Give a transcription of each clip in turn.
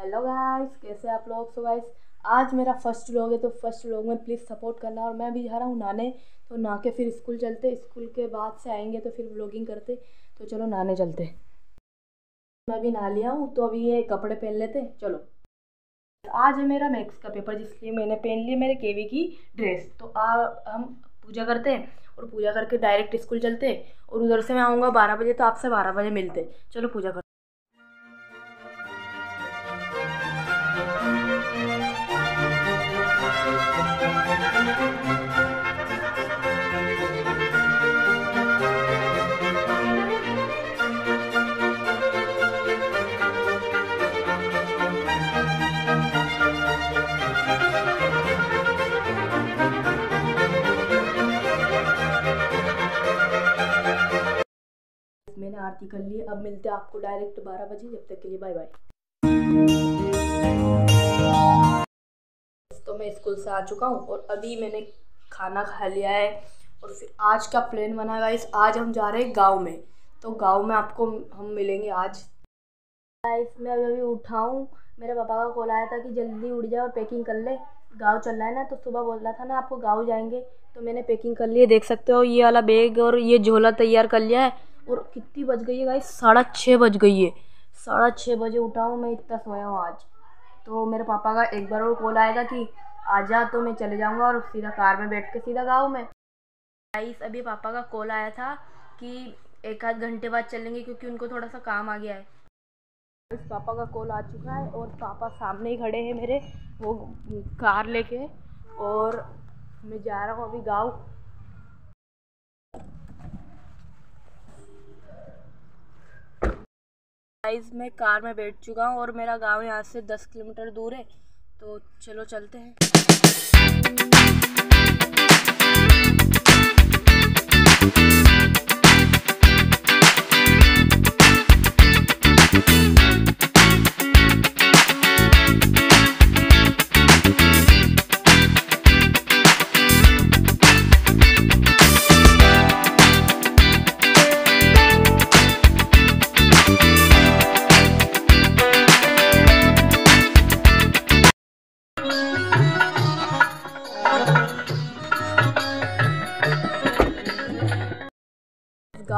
Hello guys कैसे आप लोग? सो गाइस आज मेरा फ़र्स्ट व्लॉग है तो फ़र्स्ट व्लॉग में प्लीज़ सपोर्ट करना। और मैं भी जा रहा हूँ नहाने तो नहा के फिर स्कूल चलते। स्कूल के बाद से आएँगे तो फिर व्लॉगिंग करते। तो चलो नहाने चलते। मैं भी नहा लिया हूँ तो अभी ये कपड़े पहन लेते। चलो। आज है मेरा मैथ्स का पेपर जिसलिए मैंने पहन लिया, मेरे केवी की ड्रेस तो आ हम पूजा करते हैं, और पूजा करके डायरेक्ट स्कूल चलते। और उधर से मैं आऊँगा बारह बजे तो आपसे बारह बजे मिलते। चलो पूजा कर आरती कर ली अब मिलते हैं आपको डायरेक्ट बारह बजे। जब तक के लिए बाय बाय तो मैं स्कूल से आ चुका हूँ और अभी मैंने खाना खा लिया है और फिर आज का प्लान बना गाइस आज हम जा रहे हैं गाँव में। तो गाँव में आपको हम मिलेंगे आज। गाइस मैं अभी अभी उठाऊँ मेरे पापा का कॉल आया था कि जल्दी उठ जाए और पैकिंग कर ले। गाँव चल रहा है ना तो सुबह बोल रहा था ना, आपको गाँव जाएँगे। तो मैंने पैकिंग कर ली है देख सकते हो, ये वाला बैग और ये झोला तैयार कर लिया है। और कितनी बज गई है गाइस साढ़ा छः बज गई है। साढ़ा छः बजे उठा हूँ मैं, इतना सोया हूँ आज। तो मेरे पापा का एक बार और कॉल आएगा कि, आ जा तो मैं चले जाऊँगा और सीधा कार में बैठ के सीधा गाँव में। गाइस अभी पापा का कॉल आया था कि एक आध घंटे बाद चलेंगे क्योंकि उनको थोड़ा सा काम आ गया है। इस पापा का कॉल आ चुका है और पापा सामने ही खड़े हैं मेरे, वो कार लेके। और मैं जा रहा हूँ अभी गाँव। गाइस मैं कार में बैठ चुका हूँ और मेरा गाँव यहाँ से दस किलोमीटर दूर है तो चलो चलते हैं।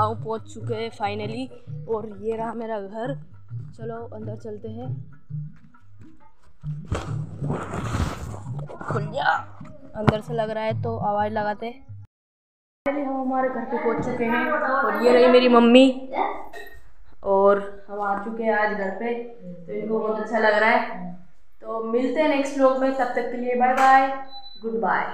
गाँव पहुँच चुके हैं फाइनली और ये रहा मेरा घर। चलो, अंदर चलते हैं। खुल जा अंदर से लग रहा है तो आवाज़ लगाते फाइनली हम हमारे घर पे पहुँच चुके हैं, और ये रही मेरी मम्मी। और हम आ चुके हैं आज घर पे तो इनको बहुत अच्छा लग रहा है। तो मिलते हैं नेक्स्ट व्लॉग में, तब तक के लिए बाय बाय गुड बाय